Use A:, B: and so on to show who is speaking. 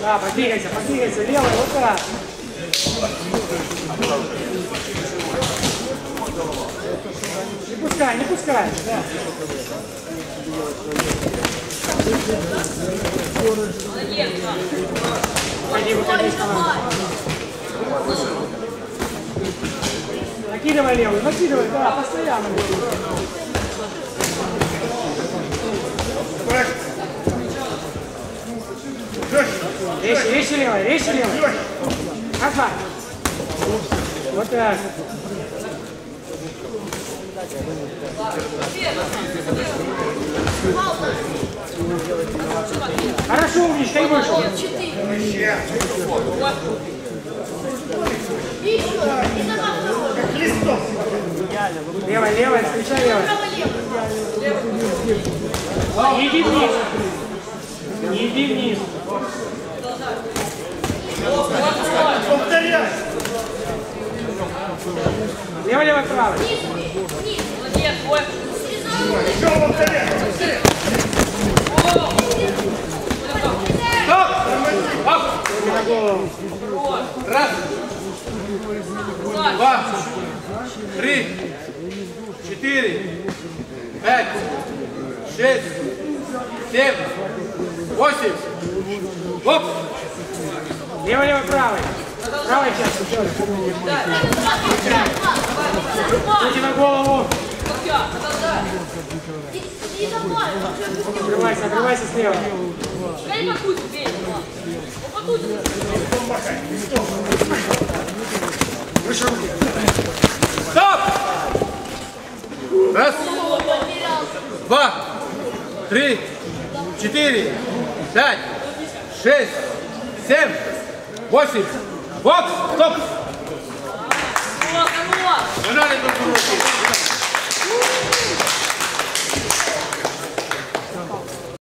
A: Да, подвигайся, подвигайся, вот так. Не пускай, не пускай, да. Пойди, выходи. Накидывай левую, накидывай, да, постоянно. Резче, резче левой, резче левой. Опа. Вот так. Хорошо, умничка, и вышел. Левой, левой, встречай левой. Не иди вниз. Не иди вниз.
B: Повторяй!
A: Левой, левой, правой.
C: Молодец, ой.
B: Еще повторяй!
A: На голову.
D: Раз, два, три, четыре, пять, шесть, семь, восемь. Оп!
A: Левой, левой, правой. Правой сейчас. Руки на голову. Открывайся, открывайся слева.
C: Дай покусь, бей. Попадусь.
D: Стоп! Раз, два, три, четыре, пять, шесть, семь, восемь. Стоп!
C: Вот, вот.
D: Нажали друг руки.